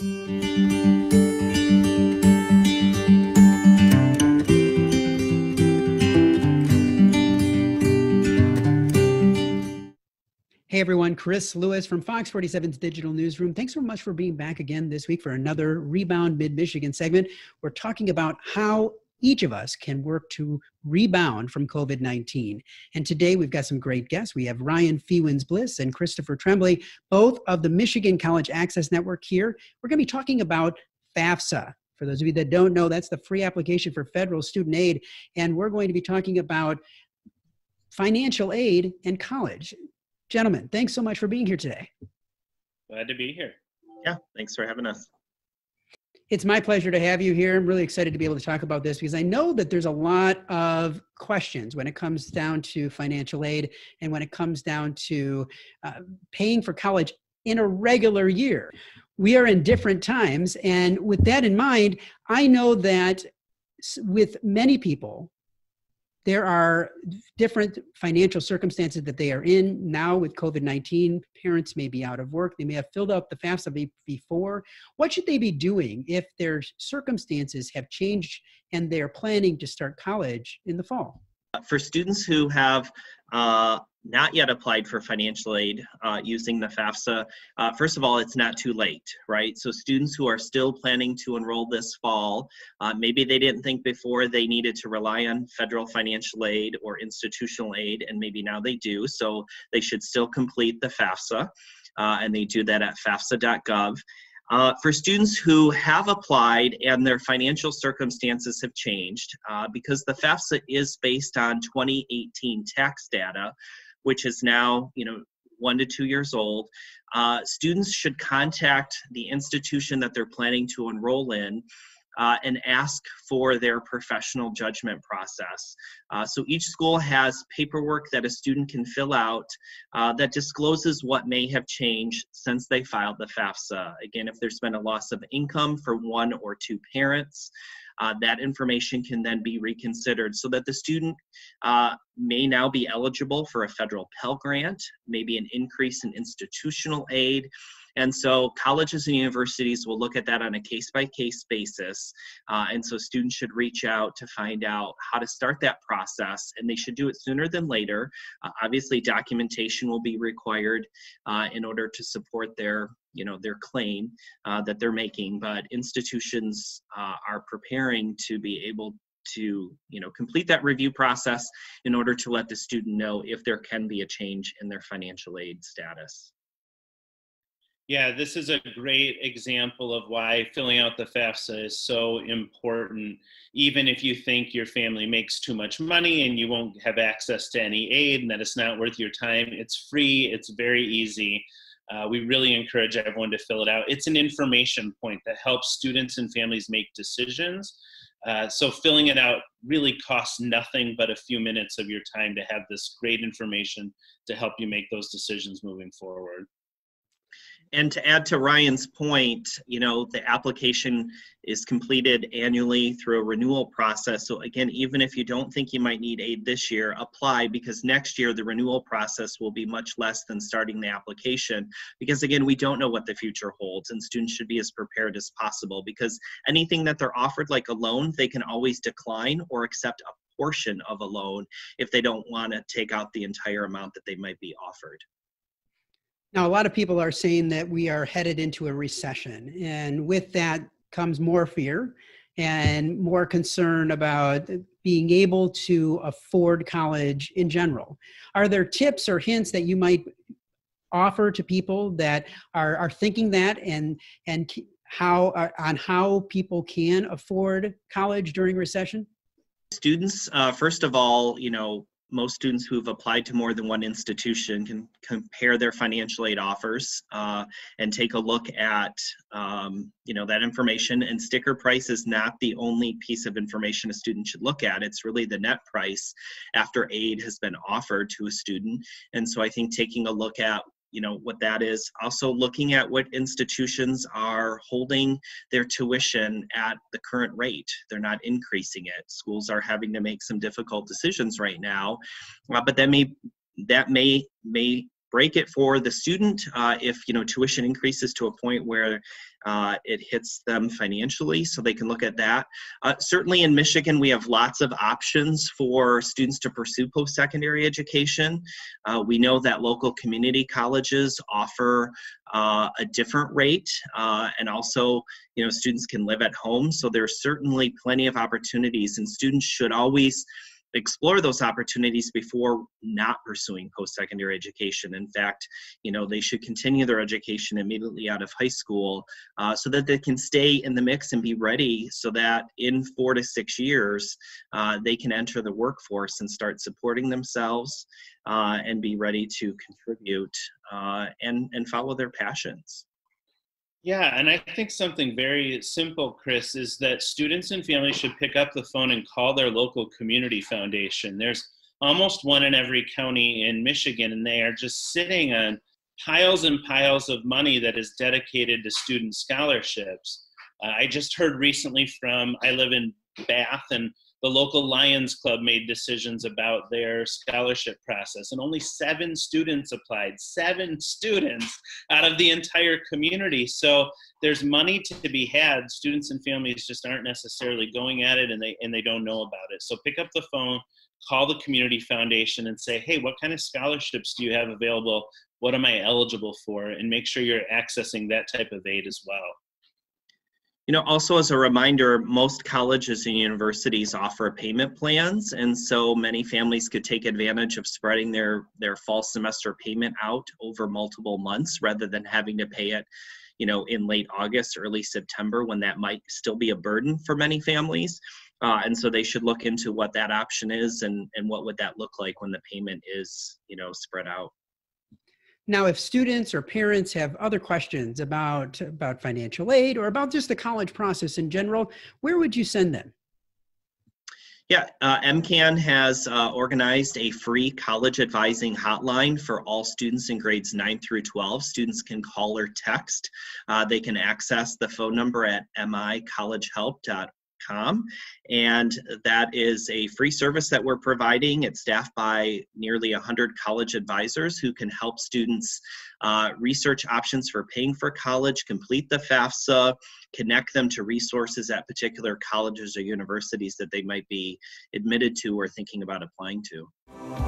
Hey everyone, Chris Lewis from Fox 47's Digital Newsroom. Thanks so much for being back again this week for another Rebound Mid Michigan segment. We're talking about how each of us can work to rebound from COVID 19. And today we've got some great guests. We have Ryan Fewins Bliss and Christopher Tremblay, both of the Michigan College Access Network here. We're going to be talking about FAFSA. For those of you that don't know, that's the free application for federal student aid. And we're going to be talking about financial aid and college. Gentlemen, thanks so much for being here today. Glad to be here. Yeah, thanks for having us. It's my pleasure to have you here. I'm really excited to be able to talk about this because I know that there's a lot of questions when it comes down to financial aid and when it comes down to uh, paying for college in a regular year. We are in different times. And with that in mind, I know that with many people, there are different financial circumstances that they are in now with COVID 19. Parents may be out of work. They may have filled out the FAFSA before. What should they be doing if their circumstances have changed and they're planning to start college in the fall? For students who have uh, not yet applied for financial aid uh, using the FAFSA, uh, first of all, it's not too late, right? So students who are still planning to enroll this fall, uh, maybe they didn't think before they needed to rely on federal financial aid or institutional aid, and maybe now they do. So they should still complete the FAFSA, uh, and they do that at FAFSA.gov. Uh, for students who have applied and their financial circumstances have changed, uh, because the FAFSA is based on 2018 tax data, which is now, you know, one to two years old, uh, students should contact the institution that they're planning to enroll in uh, and ask for their professional judgment process. Uh, so each school has paperwork that a student can fill out uh, that discloses what may have changed since they filed the FAFSA. Again, if there's been a loss of income for one or two parents, uh, that information can then be reconsidered so that the student uh, may now be eligible for a federal Pell Grant, maybe an increase in institutional aid, and so colleges and universities will look at that on a case by case basis. Uh, and so students should reach out to find out how to start that process, and they should do it sooner than later. Uh, obviously, documentation will be required uh, in order to support their you know their claim uh, that they're making but institutions uh, are preparing to be able to you know complete that review process in order to let the student know if there can be a change in their financial aid status yeah, this is a great example of why filling out the FAFSA is so important. Even if you think your family makes too much money and you won't have access to any aid and that it's not worth your time, it's free, it's very easy. Uh, we really encourage everyone to fill it out. It's an information point that helps students and families make decisions. Uh, so filling it out really costs nothing but a few minutes of your time to have this great information to help you make those decisions moving forward and to add to Ryan's point, you know, the application is completed annually through a renewal process. So again, even if you don't think you might need aid this year, apply because next year the renewal process will be much less than starting the application. Because again, we don't know what the future holds and students should be as prepared as possible because anything that they're offered like a loan, they can always decline or accept a portion of a loan if they don't want to take out the entire amount that they might be offered. Now, a lot of people are saying that we are headed into a recession, and with that comes more fear and more concern about being able to afford college in general. Are there tips or hints that you might offer to people that are, are thinking that and and how uh, on how people can afford college during recession? Students, uh, first of all, you know, most students who have applied to more than one institution can compare their financial aid offers uh, and take a look at um, you know that information. And sticker price is not the only piece of information a student should look at. It's really the net price after aid has been offered to a student. And so i think taking a look at you know what that is. Also looking at what institutions are holding their tuition at the current rate. They're not increasing it. Schools are having to make some difficult decisions right now uh, but that may that may may break it for the student uh, if you know tuition increases to a point where uh, it hits them financially so they can look at that. Uh, certainly in michigan we have lots of options for students to pursue post-secondary education. Uh, we know that local community colleges offer uh, a different rate uh, and also you know students can live at home so there's certainly plenty of opportunities and students should always explore those opportunities before not pursuing post-secondary education. In fact, you know, they should continue their education immediately out of high school uh, so that they can stay in the mix and be ready so that in four to six years, uh, they can enter the workforce and start supporting themselves uh, and be ready to contribute uh, and, and follow their passions. Yeah, and I think something very simple, Chris, is that students and families should pick up the phone and call their local community foundation. There's almost one in every county in Michigan, and they are just sitting on piles and piles of money that is dedicated to student scholarships. Uh, I just heard recently from, I live in Bath, and the local Lions Club made decisions about their scholarship process, and only seven students applied. Seven students out of the entire community. So there's money to be had. Students and families just aren't necessarily going at it, and they and they don't know about it. So pick up the phone, call the community foundation, and say, hey, what kind of scholarships do you have available? What am I eligible for? And make sure you're accessing that type of aid as well. You know, also as a reminder, most colleges and universities offer payment plans, and so many families could take advantage of spreading their their fall semester payment out over multiple months rather than having to pay it, you know, in late August, early September, when that might still be a burden for many families. Uh, and so they should look into what that option is and and what would that look like when the payment is, you know, spread out. Now, if students or parents have other questions about, about financial aid or about just the college process in general, where would you send them? Yeah, uh, MCAN has uh, organized a free college advising hotline for all students in grades 9 through 12. Students can call or text. Uh, they can access the phone number at micollegehelp.org and that is a free service that we're providing. It's staffed by nearly 100 college advisors who can help students uh, research options for paying for college, complete the FAFSA, connect them to resources at particular colleges or universities that they might be admitted to or thinking about applying to.